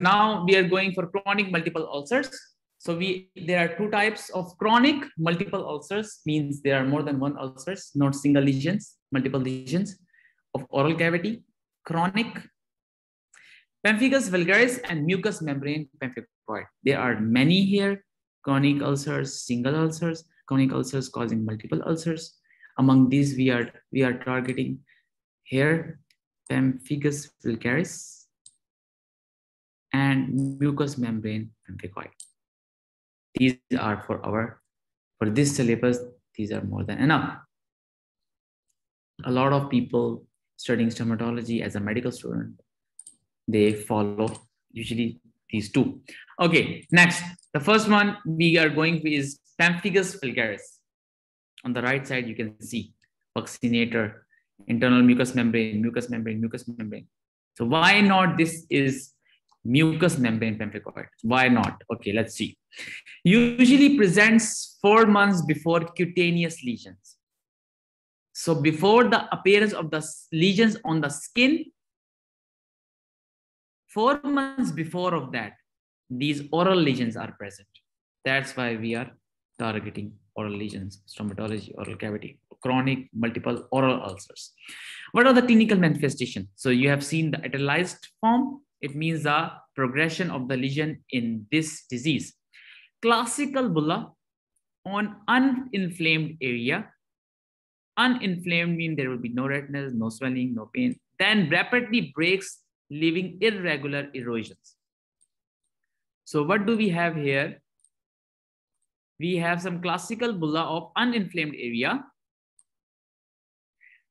now we are going for chronic multiple ulcers. So we there are two types of chronic multiple ulcers, means there are more than one ulcers, not single lesions, multiple lesions of oral cavity. Chronic pemphigus vulgaris and mucous membrane pemphigoid. There are many here, chronic ulcers, single ulcers, chronic ulcers causing multiple ulcers. Among these, we are we are targeting here pemphigus vulgaris and mucous membrane and pemphigoid. These are for our, for this syllabus, these are more than enough. A lot of people studying stomatology as a medical student, they follow usually these two. Okay, next, the first one we are going with is pemphigus vulgaris. On the right side, you can see buccinator, internal mucous membrane, mucous membrane, mucous membrane. So why not this is mucous membrane pemphigoid? Why not? Okay, let's see. Usually presents four months before cutaneous lesions. So before the appearance of the lesions on the skin, four months before of that, these oral lesions are present. That's why we are targeting oral lesions, stomatology, oral cavity, chronic multiple oral ulcers. What are the clinical manifestations? So you have seen the etalicized form. It means the progression of the lesion in this disease. Classical bulla on uninflamed area. Uninflamed means there will be no redness, no swelling, no pain. Then rapidly breaks, leaving irregular erosions. So what do we have here? we have some classical bulla of uninflamed area,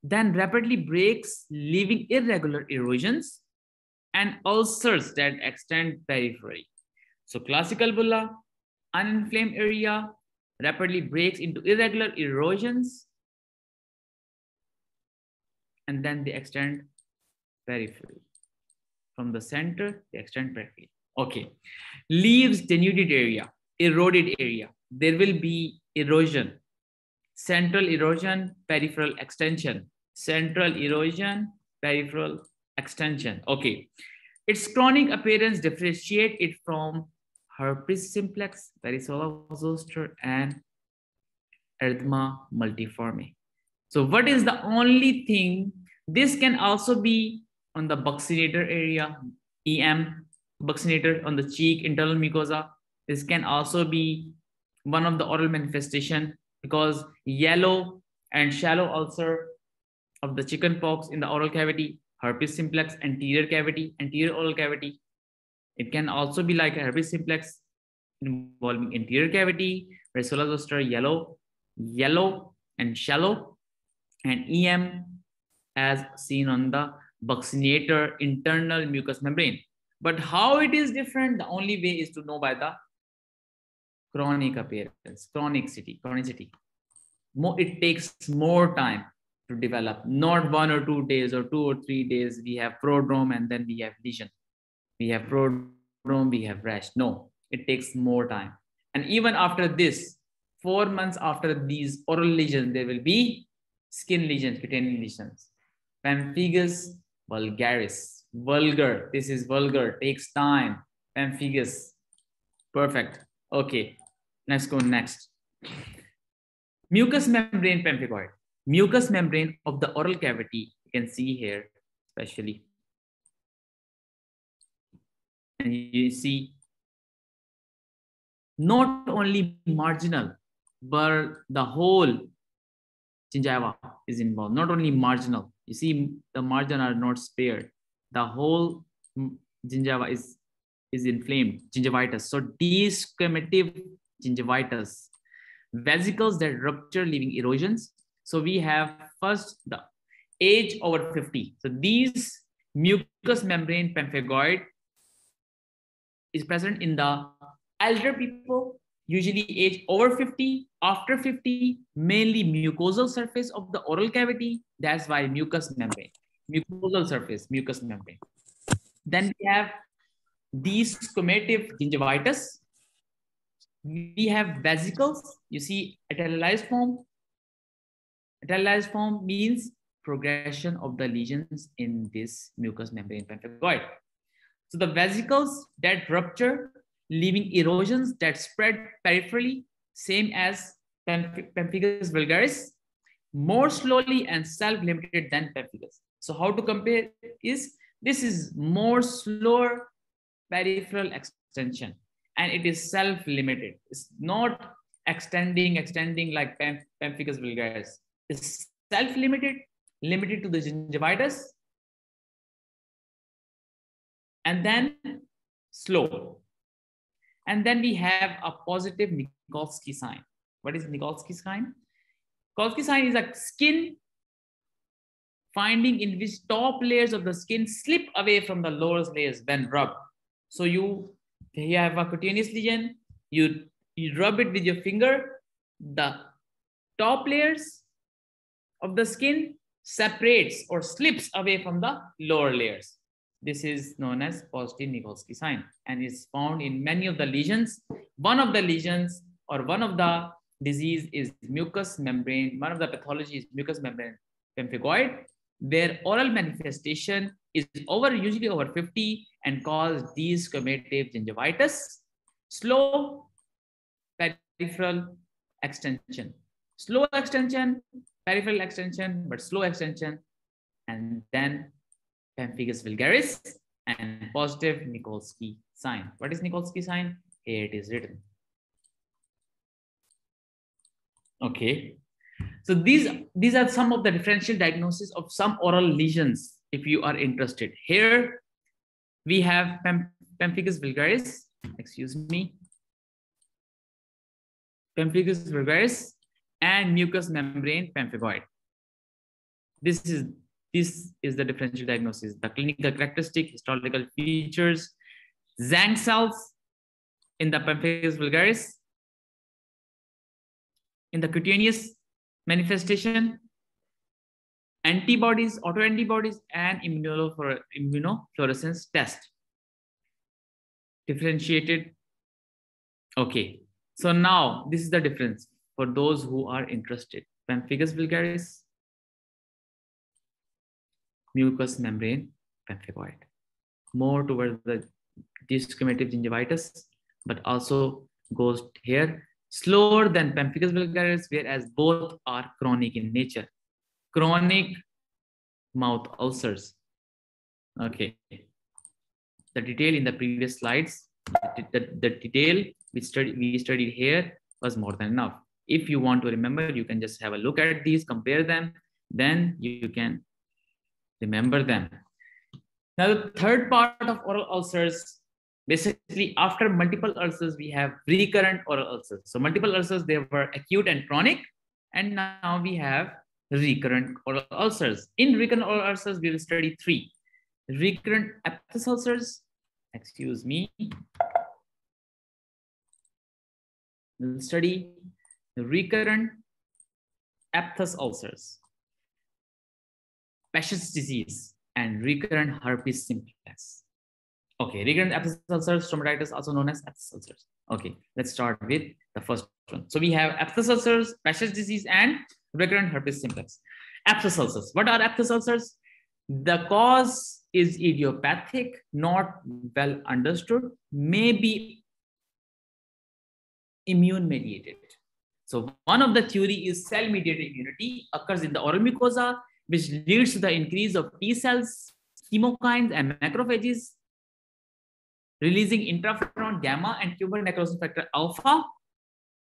then rapidly breaks, leaving irregular erosions and ulcers that extend periphery. So classical bulla, uninflamed area, rapidly breaks into irregular erosions, and then they extend periphery. From the center, they extend periphery. Okay. Leaves denuded area, eroded area there will be erosion, central erosion, peripheral extension, central erosion, peripheral extension. Okay. Its chronic appearance differentiate it from herpes simplex, varicella zoster, and erythema multiforme. So what is the only thing? This can also be on the buccinator area, EM, buccinator on the cheek, internal mucosa. This can also be one of the oral manifestation because yellow and shallow ulcer of the chicken pox in the oral cavity, herpes simplex, anterior cavity, anterior oral cavity. It can also be like herpes simplex involving anterior cavity, varicella zoster, yellow, yellow and shallow, and EM as seen on the buccinator internal mucous membrane. But how it is different, the only way is to know by the chronic appearance, chronicity, chronicity. More, it takes more time to develop, not one or two days or two or three days. We have prodrome and then we have lesion. We have prodrome, we have rash. No, it takes more time. And even after this, four months after these oral lesions, there will be skin lesions, cutaneous lesions. Pemphigus vulgaris, vulgar. This is vulgar, takes time. Pemphigus, perfect. Okay, Let's go next. Mucous membrane pemphigoid. Mucous membrane of the oral cavity, you can see here, especially. And you see not only marginal, but the whole gingiva is involved, not only marginal. You see the margin are not spared. The whole gingiva is, is inflamed, gingivitis. So desquamative gingivitis, vesicles that rupture leaving erosions. So we have first the age over 50. So these mucous membrane pemphigoid is present in the elder people, usually age over 50, after 50, mainly mucosal surface of the oral cavity. That's why mucous membrane, mucosal surface, mucous membrane. Then we have these desquamative gingivitis, we have vesicles. You see etalicized form. Etalicized form means progression of the lesions in this mucous membrane pemphigoid. So the vesicles that rupture, leaving erosions that spread peripherally, same as pemphigus vulgaris, more slowly and self-limited than pemphigus. So how to compare is this is more slower peripheral extension and it is self-limited. It's not extending, extending like pemphigus vulgaris. It's self-limited, limited to the gingivitis, and then slow. And then we have a positive Nikolsky sign. What is Nikolsky sign? Nikolsky sign is a skin finding in which top layers of the skin slip away from the lower layers when rubbed. So you, you have a cutaneous lesion, you, you rub it with your finger, the top layers of the skin separates or slips away from the lower layers. This is known as positive Nikolsky sign and is found in many of the lesions. One of the lesions or one of the disease is mucous membrane. One of the pathology is mucous membrane pemphigoid, where oral manifestation is over usually over 50 and cause desquamative gingivitis, slow peripheral extension, slow extension, peripheral extension, but slow extension, and then pemphigus vulgaris and positive Nikolsky sign. What is Nikolsky sign? Here it is written. Okay. So these, these are some of the differential diagnosis of some oral lesions if you are interested. Here we have pemphigus vulgaris, excuse me, pemphigus vulgaris and mucous membrane pemphigoid. This is this is the differential diagnosis, the clinical characteristic, histological features, Tzanck cells in the pemphigus vulgaris, in the cutaneous manifestation, antibodies, autoantibodies, and immunofluorescence test. Differentiated. Okay, so now this is the difference for those who are interested. Pemphigus vulgaris, mucous membrane pemphigoid. More towards the desquamative gingivitis, but also goes here slower than pemphigus vulgaris, whereas both are chronic in nature. Chronic mouth ulcers. Okay. The detail in the previous slides, the, the, the detail we, study, we studied here was more than enough. If you want to remember, you can just have a look at these, compare them, then you can remember them. Now, the third part of oral ulcers basically after multiple ulcers we have recurrent oral ulcers. So multiple ulcers they were acute and chronic and now we have recurrent oral ulcers. In recurrent oral ulcers we will study three. Recurrent aphthous ulcers excuse me. We'll study recurrent aphthous ulcers Behçet's disease and recurrent herpes simplex Okay, recurrent aphthous ulcers, stomatitis, also known as aphthous ulcers. Okay, let's start with the first one. So we have aphthous ulcers, Behçet's disease, and recurrent herpes simplex. Aphthous ulcers. What are aphthous ulcers? The cause is idiopathic, not well understood, maybe immune mediated. So one of the theory is cell mediated immunity occurs in the oral mucosa, which leads to the increase of T cells, chemokines, and macrophages releasing interferon gamma and tumor necrosis factor alpha,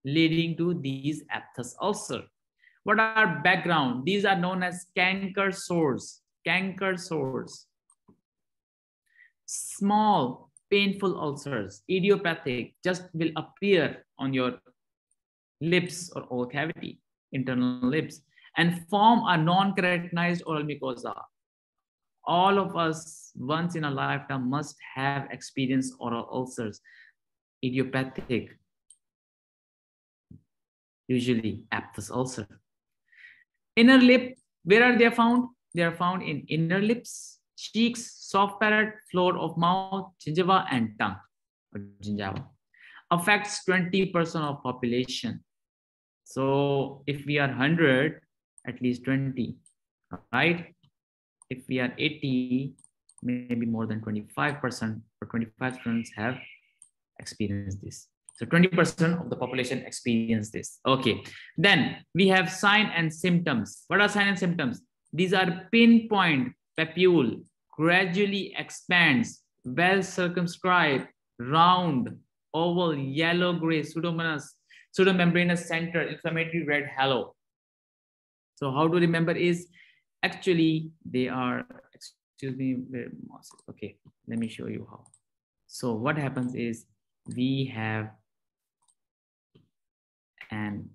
leading to these aphthous ulcer. What are background? These are known as canker sores, canker sores. Small, painful ulcers, idiopathic, just will appear on your lips or oral cavity, internal lips, and form a non-keratinized oral mucosa all of us once in a lifetime must have experienced oral ulcers, idiopathic, usually aphthous ulcer. Inner lip, where are they found? They are found in inner lips, cheeks, soft palate, floor of mouth, gingiva, and tongue, gingiva. Affects 20% of population. So if we are 100, at least 20, right? if we are 80 maybe more than 25% or 25 students have experienced this. So 20% of the population experience this. Okay. Then we have sign and symptoms. What are sign and symptoms? These are pinpoint papule gradually expands, well circumscribed, round, oval, yellow gray, pseudomonas, pseudomembranous center, inflammatory red halo. So how to remember is actually they are, excuse me, okay, let me show you how. So what happens is we have an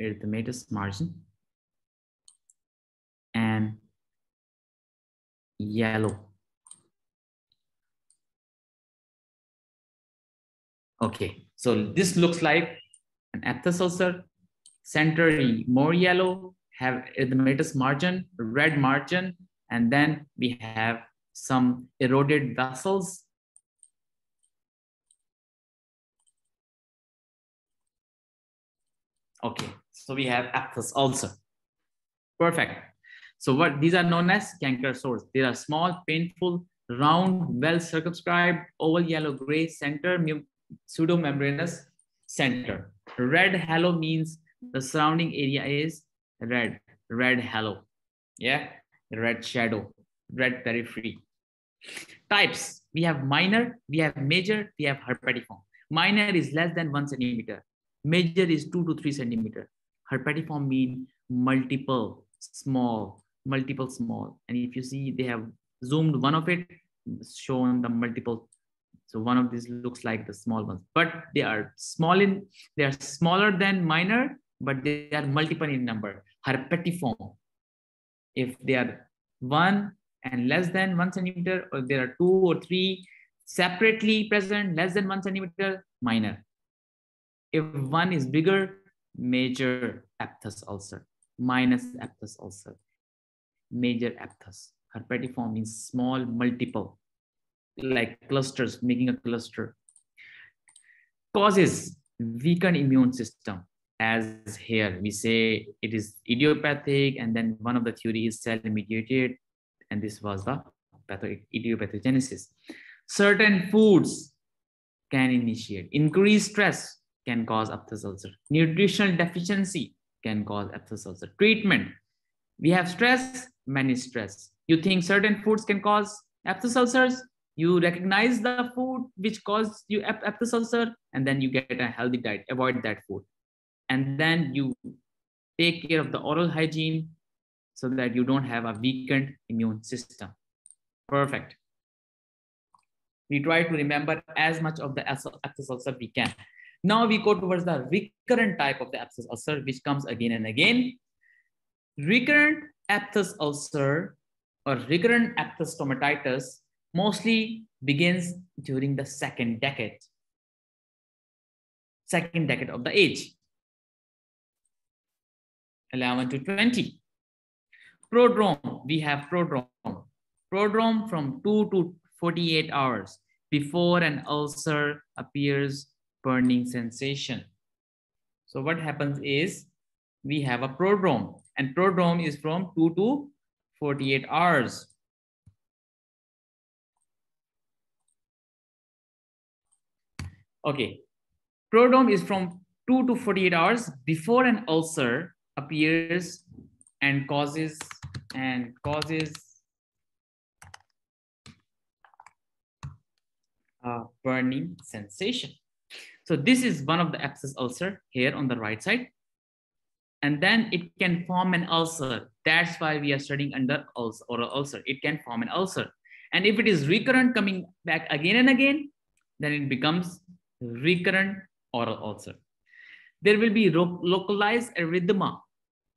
erythematous margin and yellow. Okay, so this looks like an aphthous ulcer, centrally more yellow, have erythematous margin, red margin, and then we have some eroded vessels. Okay, so we have aphthous ulcer. Perfect. So what these are known as canker sores. They are small, painful, round, well circumscribed, oval yellow gray center, pseudomembranous center. Red halo means the surrounding area is red, red halo. Yeah, red shadow, red periphery. Types, we have minor, we have major, we have herpetiform. Minor is less than one centimeter. Major is two to three centimeter. Herpetiform mean multiple small multiple small. And if you see, they have zoomed one of it, shown the multiple. So one of these looks like the small ones, but they are small in, they are smaller than minor, but they are multiple in number, herpetiform. If they are one and less than one centimeter, or there are two or three separately present, less than one centimeter, minor. If one is bigger, major aphthous ulcer, minus aphthous ulcer major aphthous. Herpetiform means small multiple, like clusters, making a cluster. Causes weakened immune system. As here we say it is idiopathic, and then one of the theory is cell mediated, and this was the idiopathogenesis. Certain foods can initiate. Increased stress can cause aphthous ulcer. Nutritional deficiency can cause aphthous ulcer. Treatment. We have stress, many stress. You think certain foods can cause aphthous ulcers, you recognize the food which caused you aphthous ulcer, and then you get a healthy diet, avoid that food. And then you take care of the oral hygiene so that you don't have a weakened immune system. Perfect. We try to remember as much of the aphthous ulcer we can. Now we go towards the recurrent type of the aphthous ulcer, which comes again and again. Recurrent aphthous ulcer or recurrent aphthous stomatitis mostly begins during the second decade, second decade of the age, 11 to 20. Prodrome, we have prodrome. Prodrome from 2 to 48 hours before an ulcer appears burning sensation. So what happens is we have a prodrome and prodrome is from 2 to 48 hours. Okay, prodrome is from 2 to 48 hours before an ulcer appears and causes and causes a burning sensation. So this is one of the aphthous ulcer here on the right side and then it can form an ulcer. That's why we are studying under ulcer, oral ulcer. It can form an ulcer. And if it is recurrent coming back again and again, then it becomes recurrent oral ulcer. There will be localized erythema.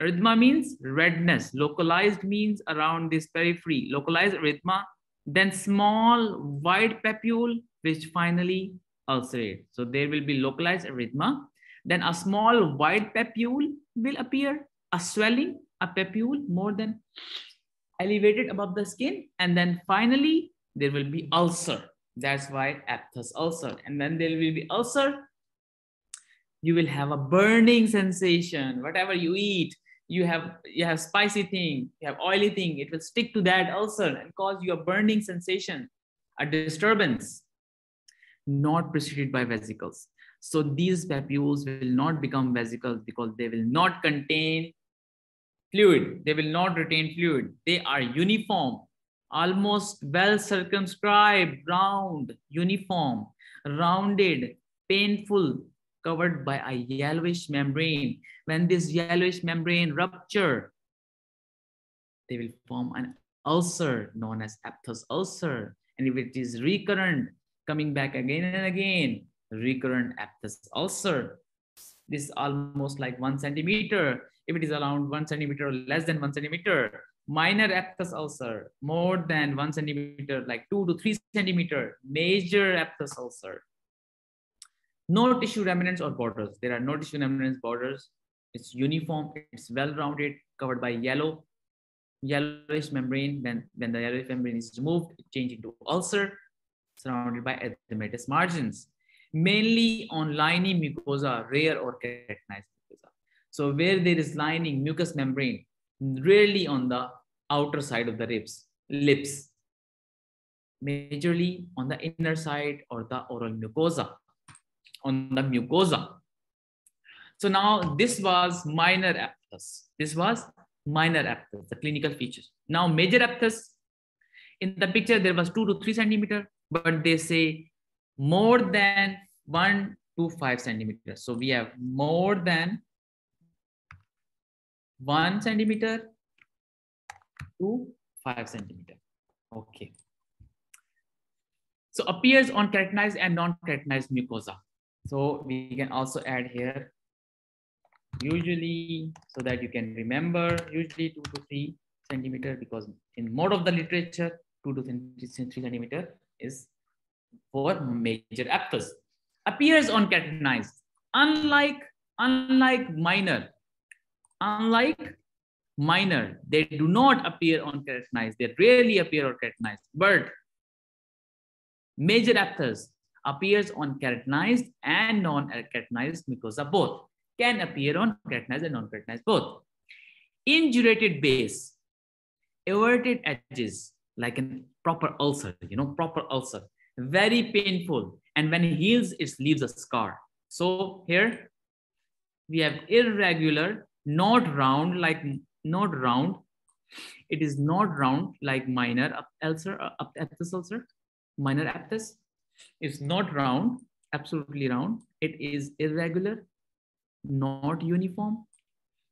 Erythema means redness. Localized means around this periphery. Localized erythema, then small white papule, which finally ulcerate. So there will be localized erythema then a small white papule will appear, a swelling, a papule more than elevated above the skin. And then finally, there will be ulcer. That's why aphthous ulcer. And then there will be ulcer. You will have a burning sensation. Whatever you eat, you have you have spicy thing you have oily thing it will stick to that ulcer and cause you a burning sensation a disturbance not preceded by vesicles so these papules will not become vesicles because they will not contain fluid they will not retain fluid they are uniform almost well circumscribed round uniform rounded painful covered by a yellowish membrane. When this yellowish membrane rupture, they will form an ulcer known as aphthous ulcer. And if it is recurrent, coming back again and again, recurrent aphthous ulcer. This is almost like one centimeter. If it is around one centimeter or less than one centimeter, minor aphthous ulcer, more than one centimeter, like two to three centimeter, major aphthous ulcer no tissue remnants or borders. There are no tissue remnants borders. It's uniform, it's well-rounded, covered by yellow, yellowish membrane. When, when the yellowish membrane is removed, it changes into ulcer, surrounded by erythematous margins, mainly on lining mucosa, rare or keratinized mucosa. So where there is lining mucous membrane, rarely on the outer side of the ribs, lips, majorly on the inner side or the oral mucosa on the mucosa. So now this was minor aphthous. This was minor aphthous, the clinical features. Now major aphthous, in the picture there was two to three centimeter, but they say more than one to five centimeters. So we have more than one centimeter to five centimeter. Okay. So appears on keratinized and non-keratinized mucosa. So we can also add here, usually, so that you can remember, usually two to three centimeter, because in more of the literature, two to three centimeter is for major aphthous. Appears on keratinized, unlike, unlike minor, unlike minor, they do not appear on keratinized. They rarely appear on keratinized, but major aphthous appears on keratinized and non-keratinized mucosa both. Can appear on keratinized and non-keratinized both. Indurated base, everted edges, like a proper ulcer, you know, proper ulcer, very painful. And when it heals, it leaves a scar. So here we have irregular, not round, like not round. It is not round like minor ulcer, uh, aphthous ulcer, minor aphthous is not round, absolutely round. It is irregular, not uniform.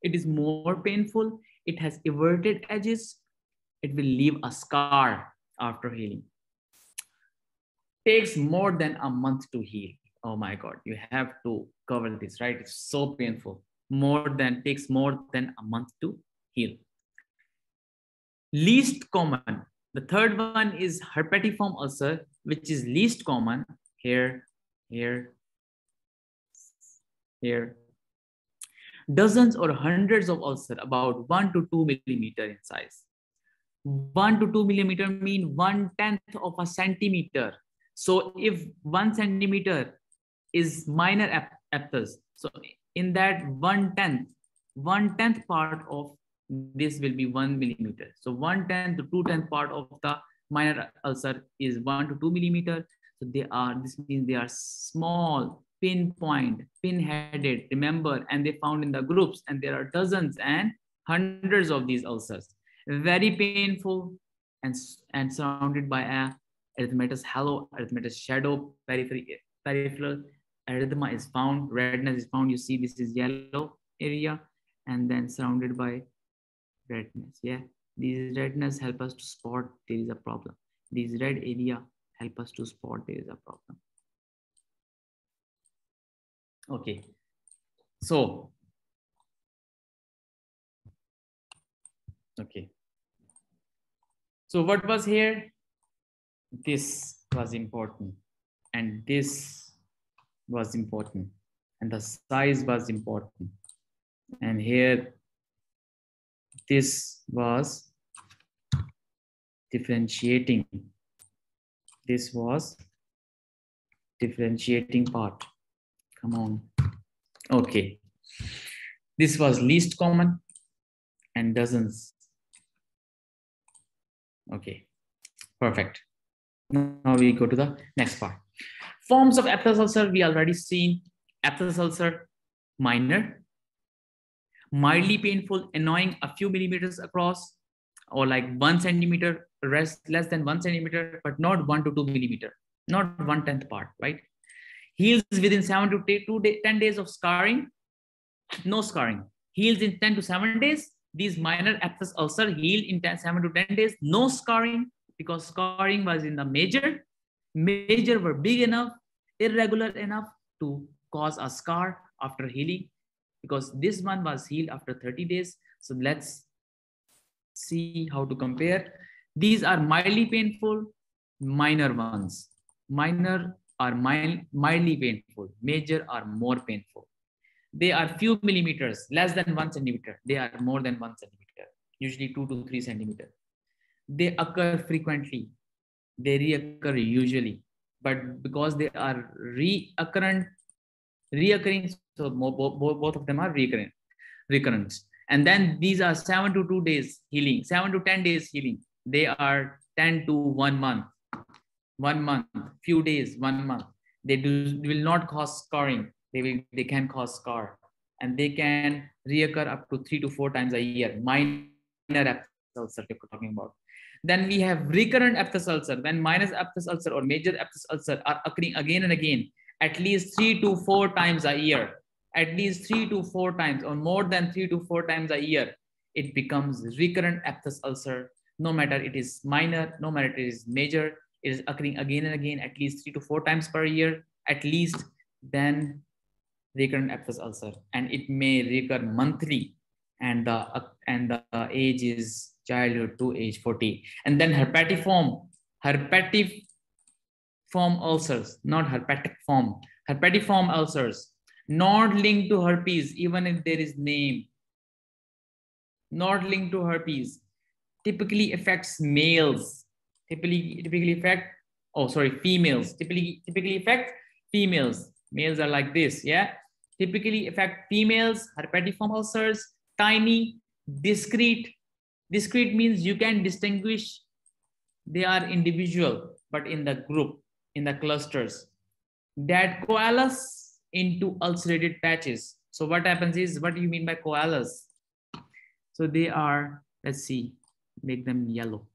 It is more painful. It has everted edges. It will leave a scar after healing. Takes more than a month to heal. Oh my God, you have to cover this, right? It's so painful. More than, takes more than a month to Least common the third one is herpetiform ulcer, which is least common here, here, here. Dozens or hundreds of ulcers, about one to two millimeter in size. One to two millimeter mean one tenth of a centimeter. So if one centimeter is minor aphthous, so in that one tenth, one tenth part of this will be one millimeter. So one tenth to two tenth part of the minor ulcer is one to two millimeter. So they are, this means they are small, pinpoint, pin-headed, remember, and they found in the groups and there are dozens and hundreds of these ulcers. Very painful and, and surrounded by a erythematous halo, erythematous shadow, peripheral, peripheral erythema is found, redness is found. You see this is yellow area and then surrounded by redness yeah? These redness help us to spot there is a problem. These red area help us to spot there is a problem. Okay. So okay. So what was here? This was important. And this was important. And the size was important. And here this was differentiating. This was differentiating part. Come on. Okay. This was least common. and dozens. Okay, perfect. Now we go to the next part. Forms of ulcer, we already seen. Ulcer, minor, mildly hmm. painful, annoying, a few millimeters across, or like one centimeter, rest less than one centimeter, but not one to two millimeter, not one tenth part, right? Heals within seven to two day, 10 days of scarring, no scarring. Heals in 10 to seven days. These minor aphthous ulcer heal in 10, seven to 10 days, no scarring because scarring was in the major. Major were big enough, irregular enough to cause a scar after healing because this one was healed after 30 days. So let's see how to compare. These are mildly painful, minor ones. Minor are mild, mildly painful, major are more painful. They are few millimeters, less than one centimeter. They are more than one centimeter, usually two to three centimeter. They occur frequently. They reoccur usually, but because they are reoccurrent, reoccurring, so both, both of them are recurrent, recurrence. And then these are seven to two days healing, seven to 10 days healing. They are 10 to one month, one month, few days, one month. They do will not cause scarring. They will they can cause scar, and they can reoccur up to three to four times a year. Minor aphthous ulcer we're talking about. Then we have recurrent aphthous ulcer. When minor aphthous ulcer or major aphthous ulcer are occurring again and again, at least three to four times a year at least three to four times or more than three to four times a year, it becomes recurrent aphthous ulcer. No matter it is minor, no matter it is major, it is occurring again and again, at least three to four times per year, at least then recurrent aphthous ulcer. And it may recur monthly and the, uh, and the age is childhood to age 40. And then herpetiform, herpetiform ulcers, not herpetic form, herpetiform ulcers not linked to herpes, even if there is name. Not linked to herpes. Typically affects males. Typically, typically affect, oh, sorry, females. Typically, typically affect females. Males are like this, yeah? Typically affect females, herpetiform ulcers, tiny, discrete. Discrete means you can distinguish they are individual, but in the group, in the clusters. That coalesce into ulcerated patches. So what happens is, what do you mean by coalesce? So they are, let's see, make them yellow.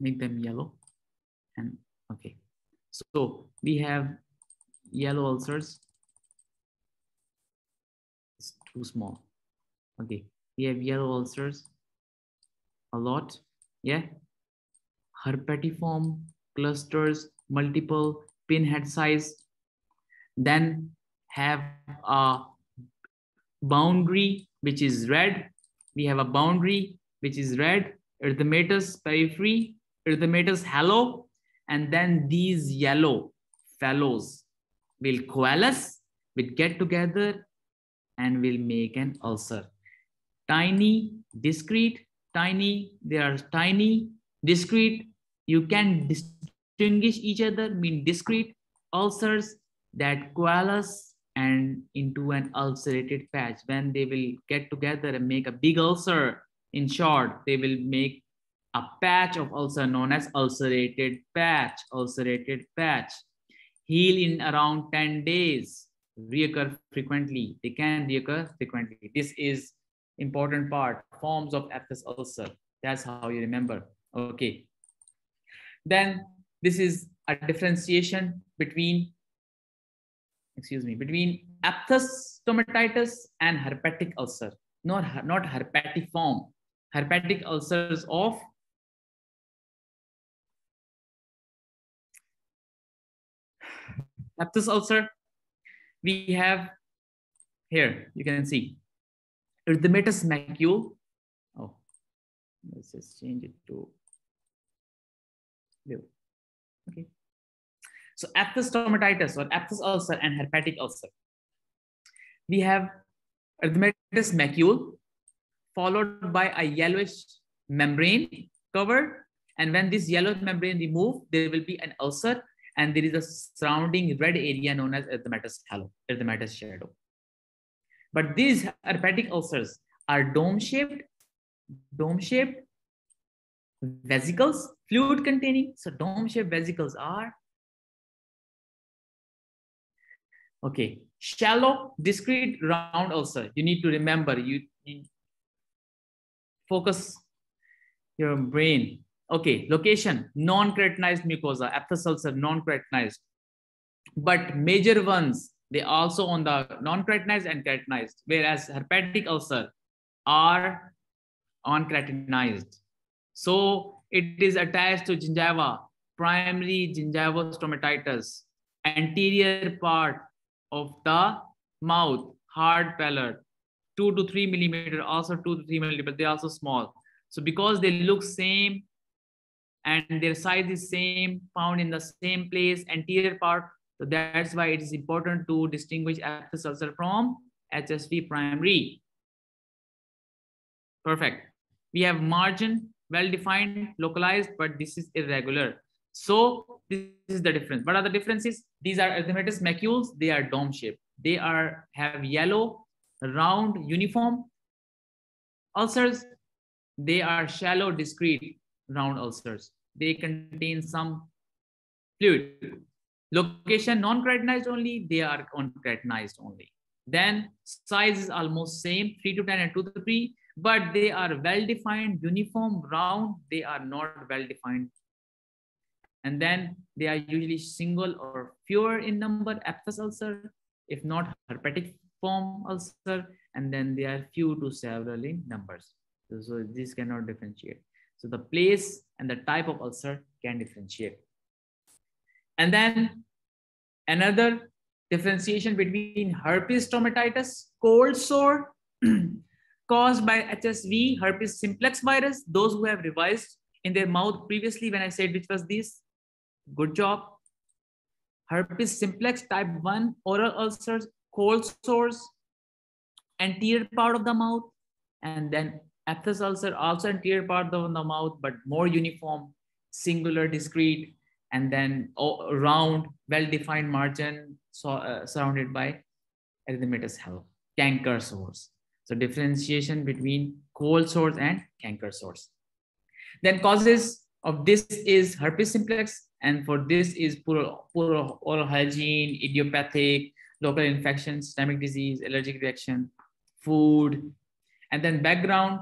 Make them yellow. And okay. So we have yellow ulcers. It's too small. Okay. We have yellow ulcers a lot. Yeah. Herpetiform clusters, multiple pinhead size then have a boundary which is red. We have a boundary which is red, erythematous periphery, erythematous halo, and then these yellow fellows will coalesce, will get together, and will make an ulcer. Tiny, discrete, tiny, they are tiny, discrete. You can distinguish each other, mean discrete ulcers that coalesce and into an ulcerated patch. When they will get together and make a big ulcer, in short, they will make a patch of ulcer known as ulcerated patch, ulcerated patch. Heal in around 10 days, reoccur frequently. They can reoccur frequently. This is important part, forms of aphthous ulcer. That's how you remember. Okay. Then this is a differentiation between excuse me, between aphthous stomatitis and herpetic ulcer, not, not herpetiform, herpetic ulcers of aphthous ulcer. We have here, you can see erythematous macule. Oh, let's just change it to blue. Okay. So aphthous stomatitis or aphthous ulcer and herpetic ulcer. We have erythematous macule followed by a yellowish membrane cover. And when this yellow membrane remove, there will be an ulcer and there is a surrounding red area known as erythematous halo, erythematous shadow. But these herpetic ulcers are dome shaped, dome shaped vesicles, fluid containing. So dome shaped vesicles are okay. Shallow, discrete, round ulcer. You need to remember. You, you focus your brain. Okay, location, non-keratinized mucosa, aphthous ulcer, non-keratinized. But major ones, they also on the non-keratinized and keratinized, whereas herpetic ulcer are on keratinized. So it is attached to gingiva, primary gingival stomatitis, anterior part of the mouth, hard palate, two to three millimeter, also two to three millimeter, but they're also small. So because they look same and their size is same, found in the same place, anterior part, so that's why it is important to distinguish aphthous ulcer from HSV primary. Perfect. We have margin, well-defined, localized, but this is irregular. So this is the difference. What are the differences? These are erythematous macules. They are dome shaped. They are have yellow, round, uniform ulcers. They are shallow, discrete, round ulcers. They contain some fluid. Location non-keratinized only. They are on-keratinized only. Then size is almost same, 3 to 10 and 2 to 3 but they are well-defined, uniform, round. They are not well-defined. And then they are usually single or fewer in number, aphthous ulcer, if not herpetic form ulcer, and then they are few to several in numbers. So, so this cannot differentiate. So the place and the type of ulcer can differentiate. And then another differentiation between herpes stomatitis, cold sore, caused by HSV, herpes simplex virus. Those who have revised in their mouth previously when I said which was this, good job. Herpes simplex type 1, oral ulcers, cold sores, anterior part of the mouth, and then aphthous ulcer, also anterior part of the mouth, but more uniform, singular, discrete, and then round, well-defined margin so, uh, surrounded by erythematous health, canker sores. So differentiation between cold sores and canker sores. Then causes of this is herpes simplex, and for this is poor, poor oral hygiene, idiopathic, local infection, systemic disease, allergic reaction, food, and then background.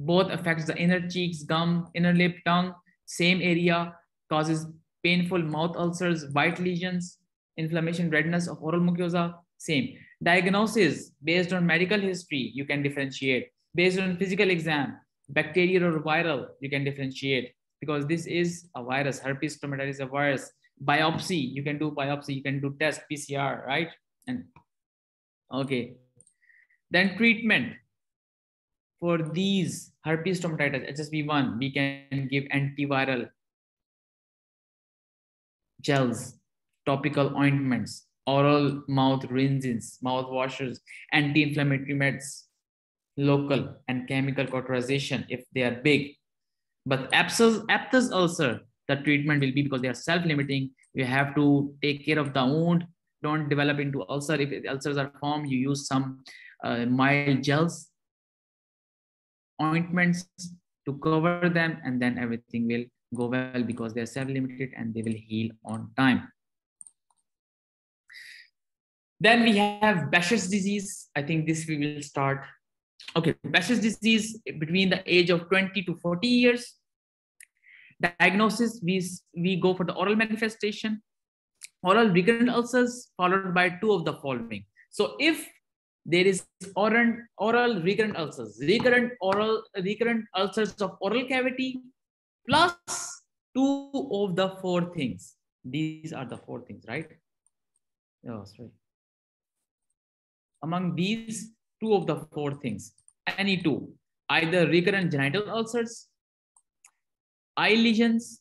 Both affects the inner cheeks, gum, inner lip, tongue, same area, causes painful mouth ulcers, white lesions, inflammation, redness of oral mucosa, same. Diagnosis based on medical history, you can differentiate. Based on physical exam, bacterial or viral, you can differentiate because this is a virus. Herpes stomatitis is a virus. Biopsy, you can do biopsy, you can do test PCR, right? And okay. Then treatment for these herpes stomatitis, HSV1, we can give antiviral gels, topical ointments, oral mouth rinses, mouth washers, anti-inflammatory meds, local and chemical cauterization if they are big. But aphthous, aphthous ulcer, the treatment will be because they are self-limiting. You have to take care of the wound. Don't develop into ulcer. If ulcers are formed, you use some uh, mild gels, ointments to cover them, and then everything will go well because they are self-limited and they will heal on time. Then we have Behçet's disease. I think this we will start. Okay, Behçet's disease between the age of 20 to 40 years. Diagnosis, we, we go for the oral manifestation, oral recurrent ulcers followed by two of the following. So if there is oral, oral recurrent ulcers, recurrent oral recurrent ulcers of oral cavity plus two of the four things. These are the four things, right? Oh, sorry among these two of the four things, any two, either recurrent genital ulcers, eye lesions,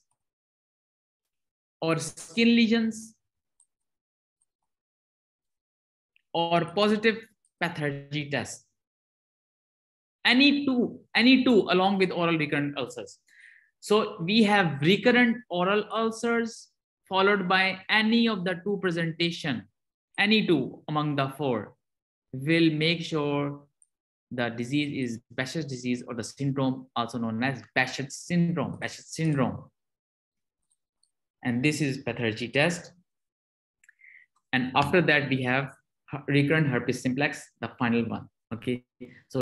or skin lesions, or positive pathology test. Any two, any two along with oral recurrent ulcers. So we have recurrent oral ulcers followed by any of the two presentation, any two among the four will make sure the disease is Behçet's disease or the syndrome, also known as Behçet syndrome, Behçet syndrome. And this is pathology test. And after that, we have recurrent herpes simplex, the final one. Okay. So